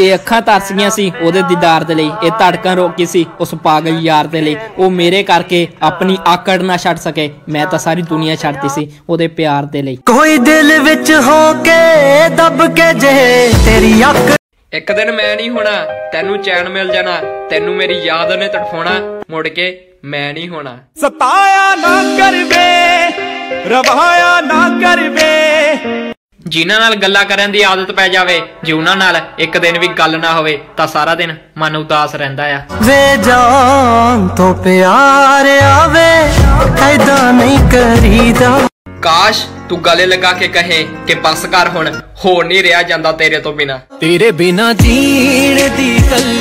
ਇਹ ਅੱਖਾਂ ਤਰਸੀਆਂ ਸੀ ਉਹਦੇ ਦੀਦਾਰ ਦੇ ਲਈ ਇਹ ਧੜਕਣ ਰੋਕੀ ਸੀ ਉਸ ਪਾਗਲ ਯਾਰ ਦੇ ਲਈ। ਉਹ ਮੇਰੇ ਕਰਕੇ ਆਪਣੀ ਆਕੜ ਨਾ ਛੱਡ ਸਕੇ ਮੈਂ ਤਾਂ ਸਾਰੀ ਦੁਨੀਆ ਛੱਡਤੀ ਸੀ ਉਹਦੇ ਪਿਆਰ ਦੇ ਲਈ। ਕੋਈ ਦਿਲ ਵਿੱਚ ਹੋ ਕੇ ਦਬ ਕੇ ਜੇ ਤੇਰੀ ਅੱਖ ਇੱਕ ਦਿਨ ਮੈਂ ਨਹੀਂ ਹੋਣਾ ਤੈਨੂੰ ਚੈਨ ਮਿਲ ਜਾਣਾ ਤੈਨੂੰ ਮੇਰੀ ਯਾਦ ਨੇ ਤੜਫਾਉਣਾ ਮੁੜ ਕੇ ਮੈਂ ਨਹੀਂ ਹੋਣਾ। ਸਤਾਇਆ ਨਾ ਕਰਵੇ ਰਵਾਇਆ ਨਾ ਕਰਵੇ ਜਿਨ੍ਹਾਂ ਨਾਲ ਗੱਲਾਂ ਕਰਨ ਦੀ ਆਦਤ ਪੈ ਜਾਵੇ ਜੇ ਉਹਨਾਂ ਨਾਲ ਇੱਕ ਦਿਨ ਵੀ ਗੱਲ ਨਾ ਹੋਵੇ ਤਾਂ ਸਾਰਾ ਦਿਨ ਮਨ ਉਦਾਸ ਰਹਿੰਦਾ ਆ। ਵੇ ਜਾਨ ਤੋਂ ਪਿਆਰ ਆਵੇ ਐਦਾਂ ਨਹੀਂ ਕਰੀਦਾ। ਕਾਸ਼ ਤੂੰ ਗਲੇ ਲਗਾ ਕੇ ਕਹੇ ਕਿ ਬਸ ਕਰ ਹੁਣ ਹੋ ਨਹੀਂ ਰਿਹਾ ਜਾਂਦਾ ਤੇਰੇ ਤੋਂ ਬਿਨਾ। ਤੇਰੇ ਬਿਨਾ ਜੀਣ ਦੀ ਗੱਲ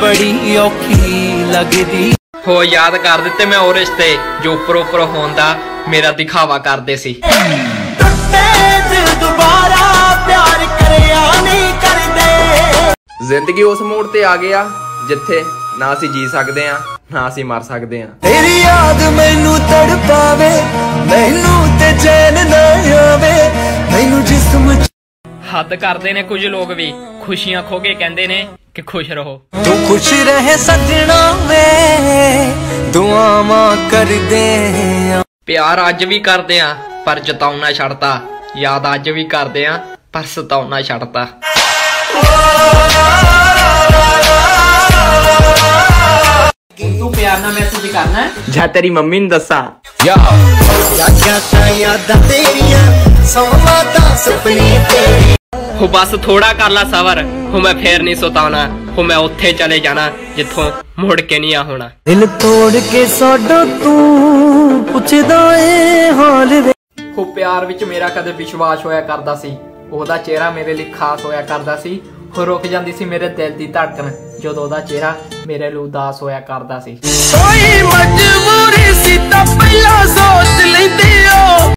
ਬੜੀ ਔਖੀ ਲੱਗਦੀ। ਹੋ ਯਾਦ ਕਰ ਦਿੱਤੇ ਮੈਂ ਉਹ ਰਿਸ਼ਤੇ ਜੋ ਉੱਪਰ ਉੱਪਰ ਹੁੰਦਾ ਮੇਰਾ ਦਿਖਾਵਾ ਕਰਦੇ ਸੀ। ਜ਼ਿੰਦਗੀ ਉਸ ਮੋੜ ਤੇ ਆ ਗਿਆ ਜਿੱਥੇ ਨਾ ਅਸੀਂ ਜੀ ਸਕਦੇ ਆ ਨਾ ਅਸੀਂ ਮਰ ਸਕਦੇ ਆ ਤੇਰੀ ਯਾਦ ਮੈਨੂੰ ਤੜਪਾਵੇ ਮੈਨੂੰ ਤੇ ਚੈਨ ਨਾ ਆਵੇ ਮੈਨੂੰ ਜਿਸਮ ਹੱਦ ਕਰਦੇ ਨੇ ਕੁਝ ਲੋਕ ਵੀ ਖੁਸ਼ੀਆਂ ਖੋ ਕੇ ਕਹਿੰਦੇ ਨੇ ਕਿ ਖੁਸ਼ ਰਹੋ। ਤੂੰ ਖੁਸ਼ ਰਹੇ ਸੱਜਣਾ ਵੇ ਦੁਆਵਾਂ ਕਰਦੇ ਆ। ਪਿਆਰ ਅੱਜ ਵੀ ਕਰਦੇ ਆ ਪਰ ਜਤਾਉਣਾ ਛੱਡਤਾ। ਯਾਦ ਅੱਜ ਵੀ ਕਰਦੇ ਆ ਪਰ ਸਤਾਉਣਾ ਛੱਡਤਾ। ਤੂੰ ਪਿਆਰ ਨਾਲ ਮੈਸੇਜ ਕਰਨਾ ਜਾਂ ਤੇਰੀ ਮੰਮੀ ਨੂੰ ਦੱਸਾਂ। ਯਾਦਾਂ ਤਾਂ ਯਾਦਾਂ ਤੇਰੀਆਂ ਸੌਂਵਾਂ ਤਾਂ ਸੁਪਨੇ ਤੇਰੇ। ਹੋ ਬਸ ਥੋੜਾ ਕਰ ਲਾ ਸਬਰ। ਹੋ ਮੈਂ ਫੇਰ ਨਹੀਂ ਸਤਾਉਣਾ। ਹੋ ਮੈਂ ਉੱਥੇ ਚਲੇ ਜਾਣਾ ਜਿੱਥੋਂ ਮੁੜ ਕੇ ਨਹੀਂ ਆ ਹੋਣਾ ਦਿਲ ਤੋੜ ਕੇ ਸਾਡਾ ਤੂੰ ਪੁੱਛਦਾ ਏ ਹਾਲ ਵੇ। ਹੋ ਪਿਆਰ ਵਿੱਚ ਮੇਰਾ ਕਦੇ ਵਿਸ਼ਵਾਸ ਹੋਇਆ ਕਰਦਾ ਸੀ। ਉਹਦਾ ਚਿਹਰਾ ਮੇਰੇ ਲਈ ਖਾਸ ਹੋਇਆ ਕਰਦਾ ਸੀ। ਹੋ ਰੁਕ ਜਾਂਦੀ ਸੀ ਮੇਰੇ ਦਿਲ ਦੀ ਧੜਕਣ, ਜਦੋਂ ਉਹਦਾ ਚਿਹਰਾ ਮੇਰੇ ਲਈ ਉਦਾਸ ਹੋਇਆ ਕਰਦਾ ਸੀ। ਕੋਈ ਮਜਬੂਰੀ ਸੀ